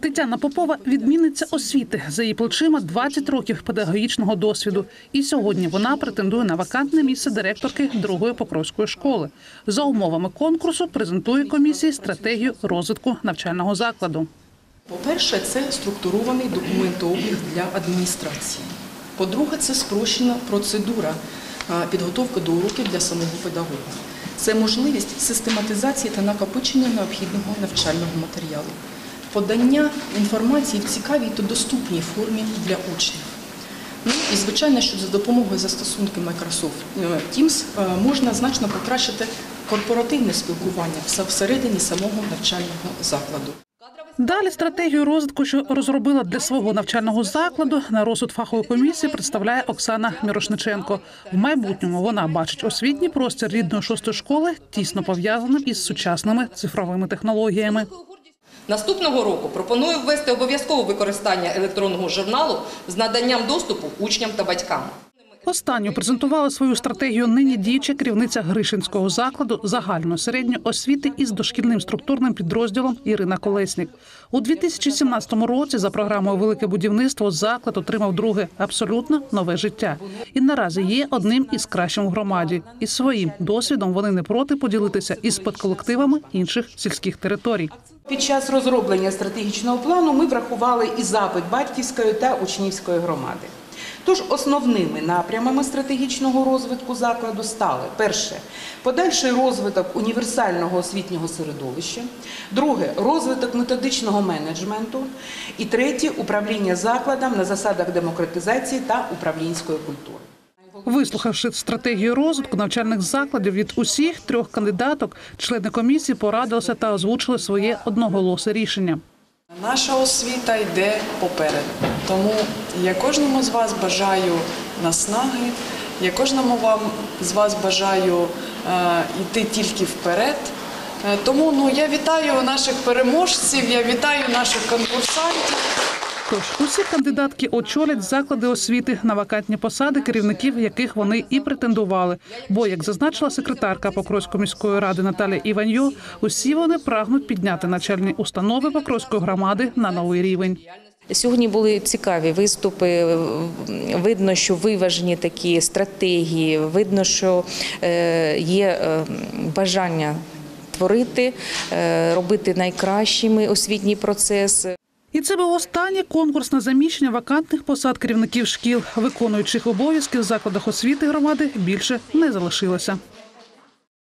Тетяна Попова відмінниця освіти. За її плечима 20 років педагогічного досвіду. І сьогодні вона претендує на вакантне місце директорки другої покровської школи. За умовами конкурсу презентує комісії стратегію розвитку навчального закладу. По-перше, це структурований документообіг для адміністрації. По-друге, це спрощена процедура підготовки до уроків для самого педагога. Це можливість систематизації та накопичення необхідного навчального матеріалу, подання інформації в цікавій та доступній формі для учнів. Ну і звичайно, що за допомогою застосунки Microsoft е, Teams е, можна значно покращити корпоративне спілкування всередині самого навчального закладу. Далі стратегію розвитку, що розробила для свого навчального закладу, на розсуд фахової комісії представляє Оксана Мірошниченко. В майбутньому вона бачить освітній простір рідної шостої школи тісно пов'язаним із сучасними цифровими технологіями. Наступного року пропоную ввести обов'язкове використання електронного журналу з наданням доступу учням та батькам. Останню презентувала свою стратегію нині діюча керівниця Гришинського закладу загальної середньої освіти із дошкільним структурним підрозділом Ірина Колеснік. У 2017 році за програмою Велике будівництво заклад отримав друге абсолютно нове життя. І наразі є одним із кращим у громаді. І своїм досвідом вони не проти поділитися із підколективами інших сільських територій. Під час розроблення стратегічного плану ми врахували і запит батьківської та учнівської громади. Тож основними напрямами стратегічного розвитку закладу стали перше подальший розвиток універсального освітнього середовища, друге розвиток методичного менеджменту, і третє управління закладом на засадах демократизації та управлінської культури. Вислухавши стратегію розвитку навчальних закладів від усіх трьох кандидаток, члени комісії порадилися та озвучили своє одноголосе рішення. Наша освіта йде поперед. Тому я кожному з вас бажаю наснаги, я кожному вам з вас бажаю е, йти тільки вперед. Е, тому ну, я вітаю наших переможців, я вітаю наших конкурсантів. Тож усі кандидатки очолять заклади освіти на вакантні посади, керівників яких вони і претендували. Бо, як зазначила секретарка Покровської міської ради Наталія Іваньо, усі вони прагнуть підняти навчальні установи Покровської громади на новий рівень. Сьогодні були цікаві виступи. Видно, що виважені такі стратегії. Видно, що е, є е, бажання творити, е, робити найкращими освітній процес. І це був останній конкурс на заміщення вакантних посад керівників шкіл, виконуючих обов'язки в закладах освіти громади більше не залишилося.